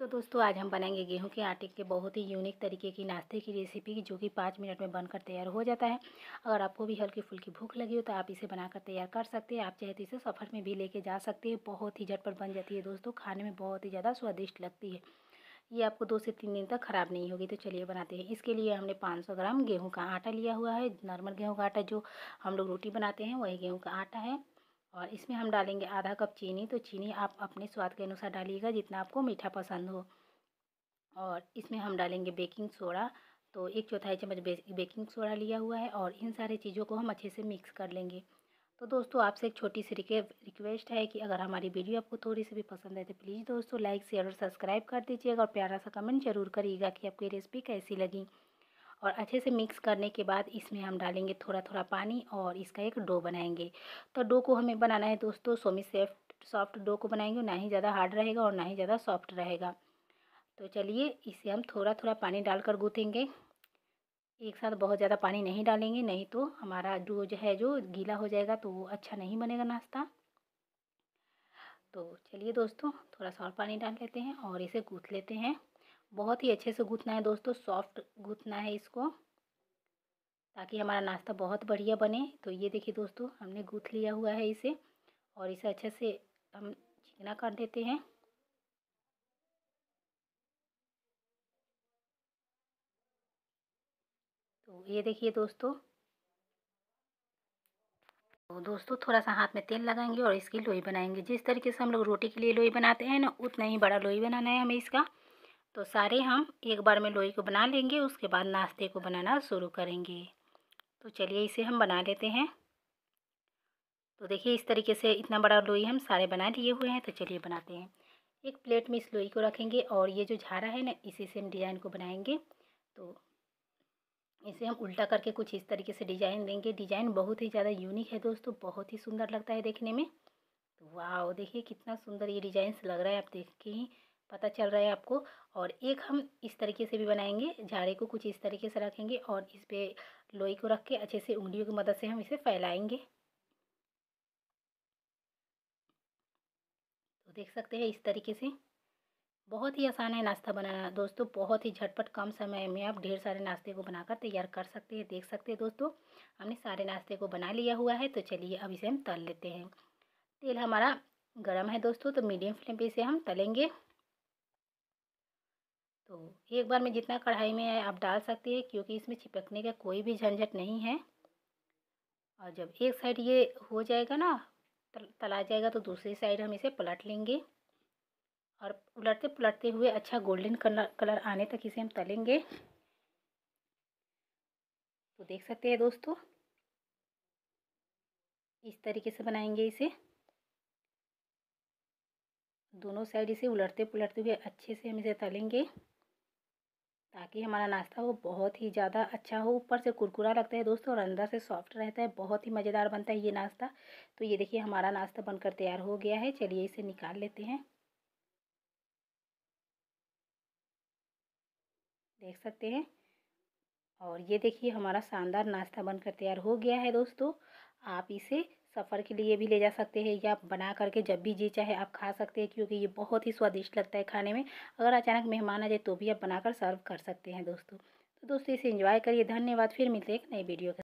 तो दोस्तों, आज हम बनाएँगे गेहूँ के आटे के बहुत ही यूनिक तरीके की नाश्ते की रेसिपी जो कि पाँच मिनट में बनकर तैयार हो जाता है। अगर आपको भी हल्की फुल्की भूख लगी हो तो आप इसे बनाकर तैयार कर सकते हैं। आप चाहे तो इसे सफ़र में भी लेके जा सकते हैं। बहुत ही झटपट बन जाती है दोस्तों। खाने में बहुत ही ज़्यादा स्वादिष्ट लगती है। ये आपको दो से तीन दिन तक ख़राब नहीं होगी। तो चलिए बनाते हैं। इसके लिए हमने पाँच सौ ग्राम गेहूँ का आटा लिया हुआ है। नॉर्मल गेहूँ का आटा जो हम लोग रोटी बनाते हैं, वही गेहूँ का आटा है। और इसमें हम डालेंगे आधा कप चीनी। तो चीनी आप अपने स्वाद के अनुसार डालिएगा जितना आपको मीठा पसंद हो। और इसमें हम डालेंगे बेकिंग सोडा। तो एक चौथाई चम्मच बेकिंग सोडा लिया हुआ है और इन सारे चीज़ों को हम अच्छे से मिक्स कर लेंगे। तो दोस्तों, आपसे एक छोटी सी रिक्वेस्ट है कि अगर हमारी वीडियो आपको थोड़ी सी भी पसंद है तो प्लीज़ दोस्तों, लाइक, शेयर और सब्सक्राइब कर दीजिएगा और प्यारा सा कमेंट ज़रूर करिएगा कि आपकी रेसिपी कैसी लगी। और अच्छे से मिक्स करने के बाद इसमें हम डालेंगे थोड़ा थोड़ा पानी और इसका एक डो बनाएँगे। तो डो को हमें बनाना है दोस्तों सोमी सेफ्ट सॉफ्ट डो को बनाएँगे, ना ही ज़्यादा हार्ड रहेगा और ना ही ज़्यादा सॉफ्ट रहेगा। तो चलिए, इसे हम थोड़ा थोड़ा पानी डालकर गूँथेंगे। एक साथ बहुत ज़्यादा पानी नहीं डालेंगे, नहीं तो हमारा डो जो है, जो गीला हो जाएगा तो वो अच्छा नहीं बनेगा नाश्ता। तो चलिए दोस्तों, थोड़ा सा और पानी डाल लेते हैं और इसे गूँथ लेते हैं। बहुत ही अच्छे से गूँथना है दोस्तों, सॉफ्ट गूँथना है इसको, ताकि हमारा नाश्ता बहुत बढ़िया बने। तो ये देखिए दोस्तों, हमने गूँथ लिया हुआ है इसे, और इसे अच्छे से हम चिकना कर देते हैं। तो ये देखिए दोस्तों तो दोस्तों थोड़ा सा हाथ में तेल लगाएँगे और इसकी लोई बनाएँगे। जिस तरीके से हम लोग रोटी के लिए लोई बनाते हैं ना, उतना ही बड़ा लोई बनाना है हमें इसका। तो सारे हम एक बार में लोई को बना लेंगे, उसके बाद नाश्ते को बनाना शुरू करेंगे। तो चलिए इसे हम बना लेते हैं। तो देखिए इस तरीके से इतना बड़ा लोई हम सारे बना लिए हुए हैं तो चलिए बनाते हैं। एक प्लेट में इस लोई को रखेंगे और ये जो झारा है ना, इसी से हम डिज़ाइन को बनाएँगे। तो इसे हम उल्टा करके कुछ इस तरीके से डिज़ाइन देंगे। डिज़ाइन बहुत ही ज़्यादा यूनिक है दोस्तों, बहुत ही सुंदर लगता है देखने में। तो वाह देखिए कितना सुंदर ये डिज़ाइन लग रहा है, आप देख के ही पता चल रहा है आपको और एक हम इस तरीके से भी बनाएँगे, झाड़े को कुछ इस तरीके से रखेंगे और इस पर लोई को रख के अच्छे से उंगलियों की मदद से हम इसे फैलाएँगे। तो देख सकते हैं इस तरीके से। बहुत ही आसान है नाश्ता बनाना। दोस्तों, बहुत ही झटपट कम समय में आप ढेर सारे नाश्ते को बनाकर तैयार कर सकते हैं। देख सकते हैं दोस्तों, हमने सारे नाश्ते को बना लिया हुआ है तो चलिए अब इसे हम तल लेते हैं। तेल हमारा गर्म है दोस्तों तो मीडियम फ्लेम पे इसे हम तलेंगे। तो एक बार में जितना कढ़ाई में आप डाल सकते हैं, क्योंकि इसमें चिपकने का कोई भी झंझट नहीं है। और जब एक साइड ये हो जाएगा ना, तला जाएगा तो दूसरी साइड हम इसे पलट लेंगे। और उलटते पलटते हुए अच्छा गोल्डन कलर कलर आने तक इसे हम तलेंगे। तो देख सकते हैं दोस्तों, इस तरीके से बनाएँगे इसे। दोनों साइड इसे उलटते पुलटते हुए अच्छे से हम इसे तलेंगे। ताकि हमारा नाश्ता हो बहुत ही ज़्यादा अच्छा हो। ऊपर से कुरकुरा लगता है दोस्तों और अंदर से सॉफ्ट रहता है, बहुत ही मज़ेदार बनता है ये नाश्ता। तो ये देखिए हमारा नाश्ता बनकर तैयार हो गया है, चलिए इसे निकाल लेते हैं। देख सकते हैं। और ये देखिए हमारा शानदार नाश्ता बनकर तैयार हो गया है दोस्तों। आप इसे सफ़र के लिए भी ले जा सकते हैं या बना करके जब भी जी चाहे आप खा सकते हैं, क्योंकि ये बहुत ही स्वादिष्ट लगता है खाने में। अगर अचानक मेहमान आ जाए तो भी आप बनाकर सर्व कर सकते हैं दोस्तों। तो दोस्तों इसे एंजॉय करिए। धन्यवाद। फिर मिलते हैं एक नई वीडियो